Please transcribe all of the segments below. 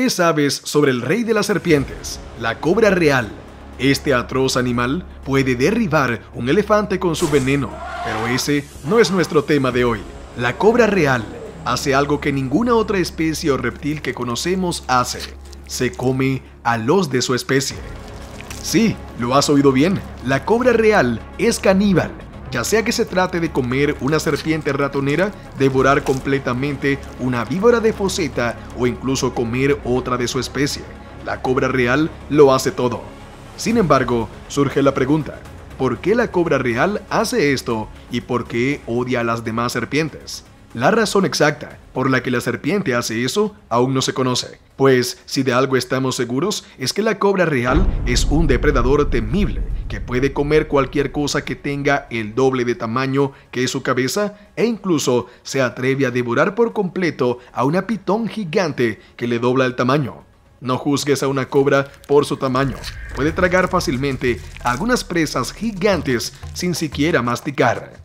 ¿Qué sabes sobre el rey de las serpientes, la cobra real? Este atroz animal puede derribar un elefante con su veneno, pero ese no es nuestro tema de hoy. La cobra real hace algo que ninguna otra especie o reptil que conocemos hace. Se come a los de su especie. Sí, lo has oído bien. La cobra real es caníbal ya sea que se trate de comer una serpiente ratonera, devorar completamente una víbora de foseta o incluso comer otra de su especie. La cobra real lo hace todo. Sin embargo, surge la pregunta, ¿por qué la cobra real hace esto y por qué odia a las demás serpientes? La razón exacta por la que la serpiente hace eso aún no se conoce, pues si de algo estamos seguros es que la cobra real es un depredador temible que puede comer cualquier cosa que tenga el doble de tamaño que su cabeza e incluso se atreve a devorar por completo a una pitón gigante que le dobla el tamaño. No juzgues a una cobra por su tamaño. Puede tragar fácilmente algunas presas gigantes sin siquiera masticar.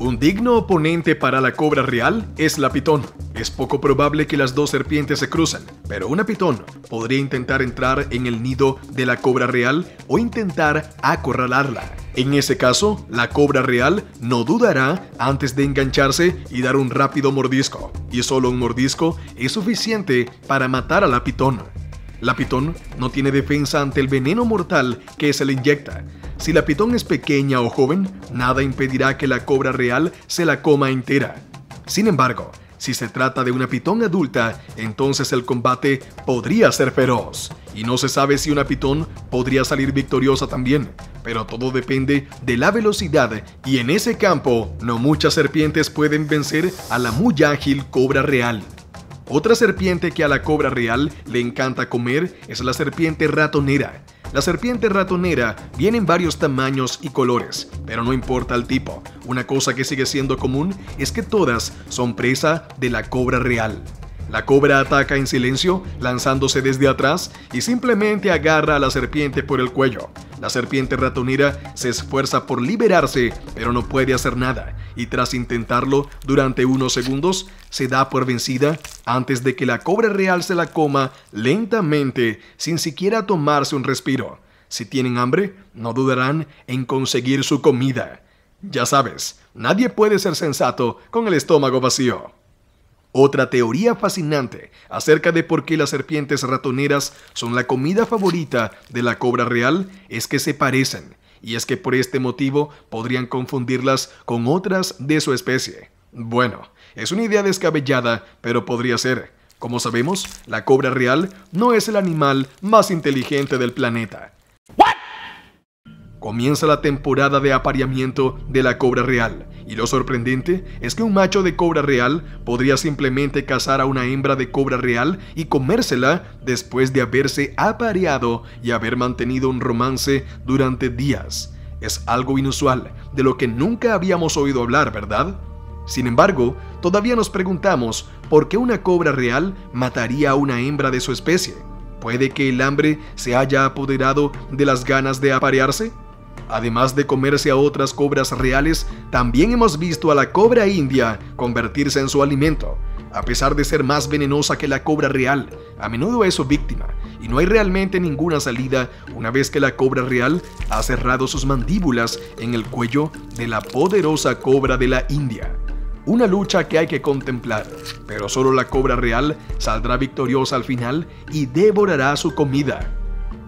Un digno oponente para la cobra real es la pitón. Es poco probable que las dos serpientes se crucen, pero una pitón podría intentar entrar en el nido de la cobra real o intentar acorralarla. En ese caso, la cobra real no dudará antes de engancharse y dar un rápido mordisco, y solo un mordisco es suficiente para matar a la pitón. La pitón no tiene defensa ante el veneno mortal que se le inyecta, si la pitón es pequeña o joven, nada impedirá que la cobra real se la coma entera. Sin embargo, si se trata de una pitón adulta, entonces el combate podría ser feroz. Y no se sabe si una pitón podría salir victoriosa también, pero todo depende de la velocidad y en ese campo no muchas serpientes pueden vencer a la muy ágil cobra real. Otra serpiente que a la cobra real le encanta comer es la serpiente ratonera. La serpiente ratonera viene en varios tamaños y colores, pero no importa el tipo. Una cosa que sigue siendo común es que todas son presa de la cobra real. La cobra ataca en silencio, lanzándose desde atrás y simplemente agarra a la serpiente por el cuello. La serpiente ratonera se esfuerza por liberarse, pero no puede hacer nada, y tras intentarlo durante unos segundos, se da por vencida antes de que la cobra real se la coma lentamente, sin siquiera tomarse un respiro. Si tienen hambre, no dudarán en conseguir su comida. Ya sabes, nadie puede ser sensato con el estómago vacío. Otra teoría fascinante acerca de por qué las serpientes ratoneras son la comida favorita de la cobra real es que se parecen, y es que por este motivo podrían confundirlas con otras de su especie. Bueno, es una idea descabellada, pero podría ser. Como sabemos, la cobra real no es el animal más inteligente del planeta. Comienza la temporada de apareamiento de la cobra real, y lo sorprendente es que un macho de cobra real podría simplemente cazar a una hembra de cobra real y comérsela después de haberse apareado y haber mantenido un romance durante días. Es algo inusual, de lo que nunca habíamos oído hablar, ¿verdad? Sin embargo, todavía nos preguntamos por qué una cobra real mataría a una hembra de su especie. ¿Puede que el hambre se haya apoderado de las ganas de aparearse? Además de comerse a otras cobras reales, también hemos visto a la cobra india convertirse en su alimento. A pesar de ser más venenosa que la cobra real, a menudo es su víctima, y no hay realmente ninguna salida una vez que la cobra real ha cerrado sus mandíbulas en el cuello de la poderosa cobra de la India. Una lucha que hay que contemplar, pero solo la cobra real saldrá victoriosa al final y devorará su comida.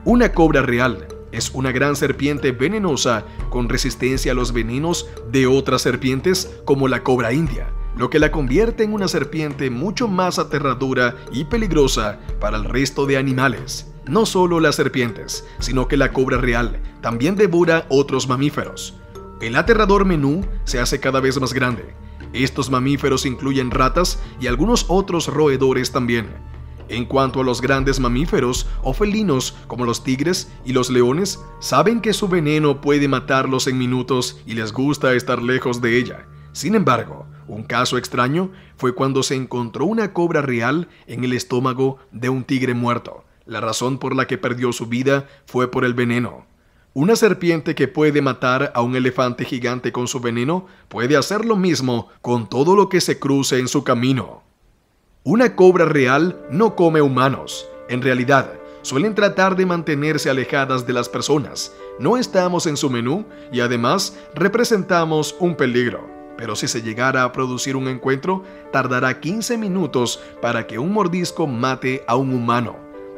Una cobra real es una gran serpiente venenosa con resistencia a los venenos de otras serpientes como la cobra india, lo que la convierte en una serpiente mucho más aterradora y peligrosa para el resto de animales. No solo las serpientes, sino que la cobra real también devora otros mamíferos. El aterrador menú se hace cada vez más grande. Estos mamíferos incluyen ratas y algunos otros roedores también. En cuanto a los grandes mamíferos o felinos como los tigres y los leones, saben que su veneno puede matarlos en minutos y les gusta estar lejos de ella. Sin embargo, un caso extraño fue cuando se encontró una cobra real en el estómago de un tigre muerto. La razón por la que perdió su vida fue por el veneno. Una serpiente que puede matar a un elefante gigante con su veneno puede hacer lo mismo con todo lo que se cruce en su camino. Una cobra real no come humanos. En realidad, suelen tratar de mantenerse alejadas de las personas. No estamos en su menú y además representamos un peligro. Pero si se llegara a producir un encuentro, tardará 15 minutos para que un mordisco mate a un humano.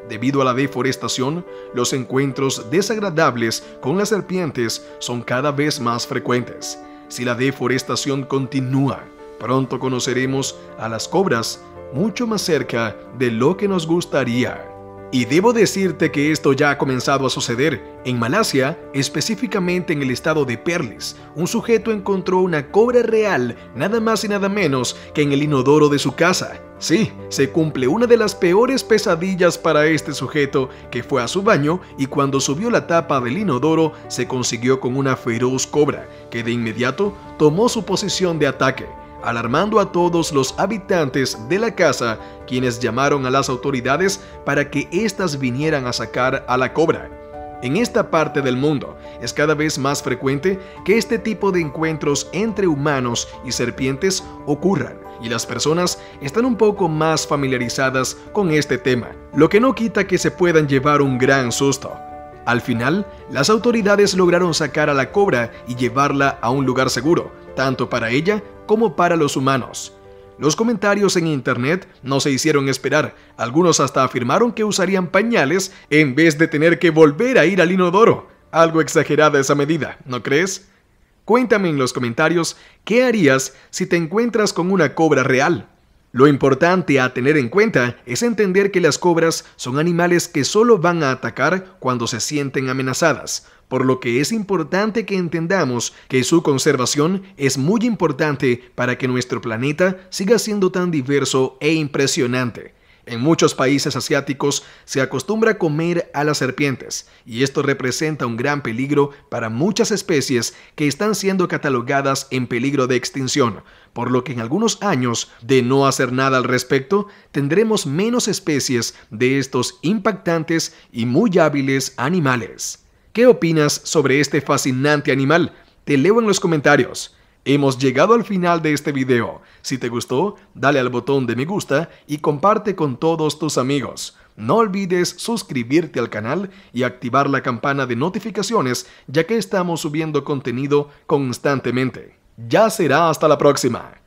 Debido a la deforestación, los encuentros desagradables con las serpientes son cada vez más frecuentes. Si la deforestación continúa, pronto conoceremos a las cobras mucho más cerca de lo que nos gustaría. Y debo decirte que esto ya ha comenzado a suceder. En Malasia, específicamente en el estado de Perlis, un sujeto encontró una cobra real, nada más y nada menos que en el inodoro de su casa. Sí, se cumple una de las peores pesadillas para este sujeto que fue a su baño y cuando subió la tapa del inodoro se consiguió con una feroz cobra que de inmediato tomó su posición de ataque alarmando a todos los habitantes de la casa, quienes llamaron a las autoridades para que éstas vinieran a sacar a la cobra. En esta parte del mundo es cada vez más frecuente que este tipo de encuentros entre humanos y serpientes ocurran y las personas están un poco más familiarizadas con este tema, lo que no quita que se puedan llevar un gran susto. Al final, las autoridades lograron sacar a la cobra y llevarla a un lugar seguro, tanto para ella como para los humanos. Los comentarios en internet no se hicieron esperar, algunos hasta afirmaron que usarían pañales en vez de tener que volver a ir al inodoro. Algo exagerada esa medida, ¿no crees? Cuéntame en los comentarios qué harías si te encuentras con una cobra real. Lo importante a tener en cuenta es entender que las cobras son animales que solo van a atacar cuando se sienten amenazadas, por lo que es importante que entendamos que su conservación es muy importante para que nuestro planeta siga siendo tan diverso e impresionante. En muchos países asiáticos se acostumbra a comer a las serpientes y esto representa un gran peligro para muchas especies que están siendo catalogadas en peligro de extinción, por lo que en algunos años de no hacer nada al respecto tendremos menos especies de estos impactantes y muy hábiles animales. ¿Qué opinas sobre este fascinante animal? Te leo en los comentarios. Hemos llegado al final de este video. Si te gustó, dale al botón de me gusta y comparte con todos tus amigos. No olvides suscribirte al canal y activar la campana de notificaciones ya que estamos subiendo contenido constantemente. Ya será hasta la próxima.